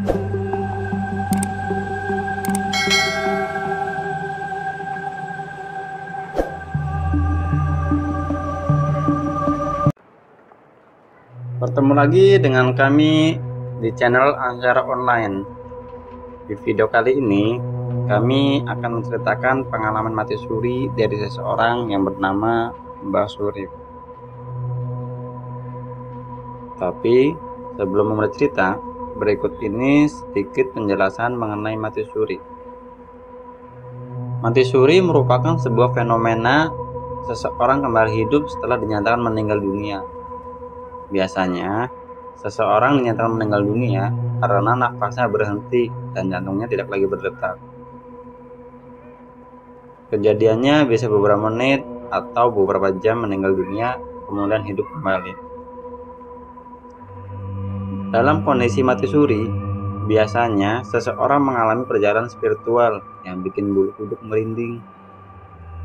Bertemu lagi dengan kami di channel Acara Online. Di video kali ini, kami akan menceritakan pengalaman mati suri dari seseorang yang bernama Mbah Surip. Tapi, sebelum memulai cerita, berikut ini sedikit penjelasan mengenai mati suri. Mati suri merupakan sebuah fenomena seseorang kembali hidup setelah dinyatakan meninggal dunia Biasanya, seseorang dinyatakan meninggal dunia karena nafasnya berhenti dan jantungnya tidak lagi berdetak. Kejadiannya bisa beberapa menit atau beberapa jam meninggal dunia, kemudian hidup kembali. Dalam kondisi mati suri, biasanya seseorang mengalami perjalanan spiritual yang bikin bulu kuduk merinding.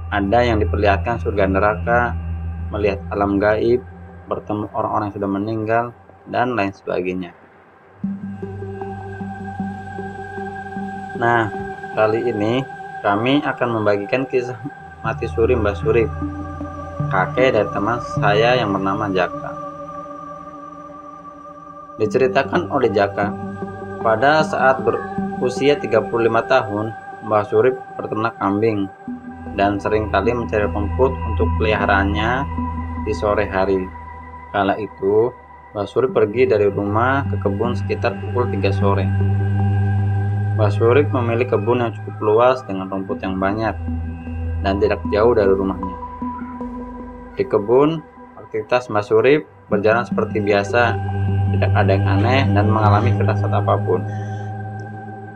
Ada yang diperlihatkan surga neraka, melihat alam gaib, bertemu orang-orang yang sudah meninggal, dan lain sebagainya. Nah, kali ini kami akan membagikan kisah mati suri Mbak Suri, kakek dari teman saya yang bernama Jaka. Diceritakan oleh Jaka, pada saat berusia 35 tahun, Mbak Surip berternak kambing dan sering kali mencari rumput untuk peliharaannya di sore hari. Kala itu, Basuri pergi dari rumah ke kebun sekitar pukul 3 sore. Basuri memilih kebun yang cukup luas dengan rumput yang banyak dan tidak jauh dari rumahnya. Di kebun, aktivitas Basuri berjalan seperti biasa, tidak ada yang aneh dan mengalami firasat apa pun.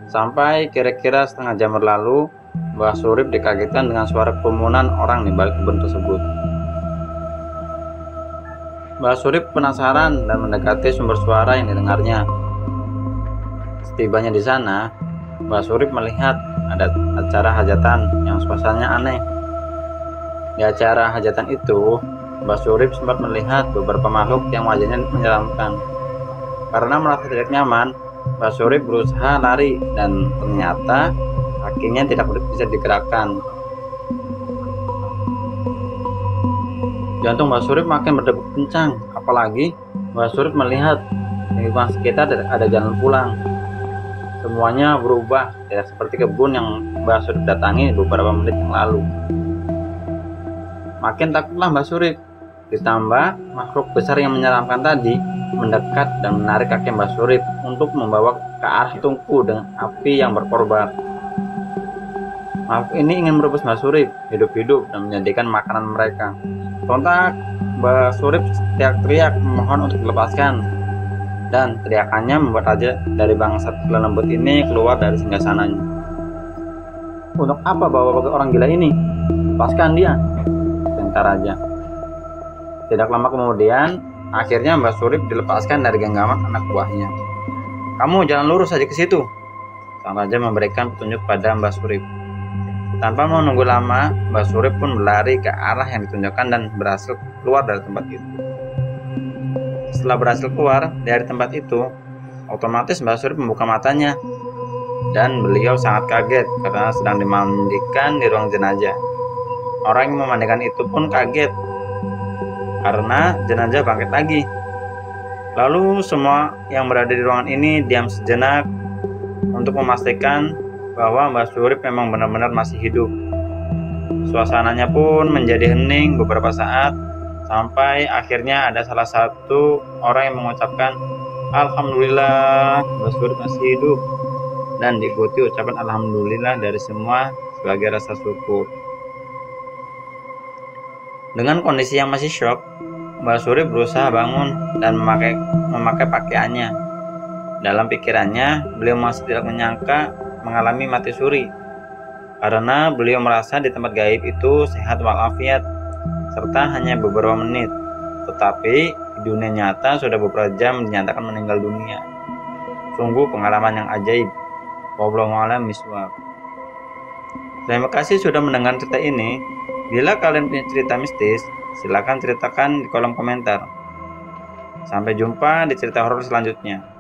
Sampai kira-kira setengah jam berlalu, Mbah Surip dikagetkan dengan suara kerumunan orang di balik kebun tersebut. Mbak Surip penasaran dan mendekati sumber suara yang didengarnya. Setibanya di sana, Mbak Surip melihat ada acara hajatan yang suasananya aneh. Di acara hajatan itu, Mbak Surip sempat melihat beberapa makhluk yang wajahnya menyeramkan. Karena merasa tidak nyaman, Mbak Surip berusaha lari dan ternyata kakinya tidak bisa digerakkan. Jantung Mbak Surip makin berdebar kencang, apalagi Mbak Surip melihat lingkungan sekitar ada jalan pulang. Semuanya berubah, tidak seperti kebun yang Mbak Surip datangi beberapa menit yang lalu. Makin takutlah Mbak Surip, ditambah makhluk besar yang menyeramkan tadi mendekat dan menarik kaki Mbak Surip untuk membawa ke arah tungku dengan api yang berkorban. Makhluk ini ingin merebus Mbak Surip hidup-hidup dan menjadikan makanan mereka. Sontak, Mbak Surip teriak-teriak memohon untuk dilepaskan. Dan teriakannya membuat raja dari bangsa lembut ini keluar dari singgasananya. Untuk apa bawa orang gila ini? Lepaskan dia, perintah raja. Tidak lama kemudian, akhirnya Mbak Surip dilepaskan dari genggaman anak buahnya. Kamu jalan lurus saja ke situ. Sang raja memberikan petunjuk pada Mbak Surip. Tanpa menunggu lama, Mbak Surip pun berlari ke arah yang ditunjukkan dan berhasil keluar dari tempat itu. Setelah berhasil keluar dari tempat itu, otomatis Mbak Surip membuka matanya dan beliau sangat kaget karena sedang dimandikan di ruang jenazah. Orang yang memandikan itu pun kaget karena jenazah bangkit lagi. Lalu semua yang berada di ruangan ini diam sejenak untuk memastikan bahwa Mbak Surip memang benar-benar masih hidup. Suasananya pun menjadi hening beberapa saat sampai akhirnya ada salah satu orang yang mengucapkan Alhamdulillah Mbak Surip masih hidup dan diikuti ucapan Alhamdulillah dari semua sebagai rasa syukur. Dengan kondisi yang masih shock, Mbak Suri berusaha bangun dan memakai memakai pakaiannya. Dalam pikirannya, beliau masih tidak menyangka mengalami mati suri. Karena beliau merasa di tempat gaib itu sehat walafiat serta hanya beberapa menit. Tetapi dunia nyata sudah beberapa jam dinyatakan meninggal dunia. Sungguh pengalaman yang ajaib. Wallahu a'lam Terima kasih sudah mendengar cerita ini. Bila kalian punya cerita mistis, silahkan ceritakan di kolom komentar. Sampai jumpa di cerita horor selanjutnya.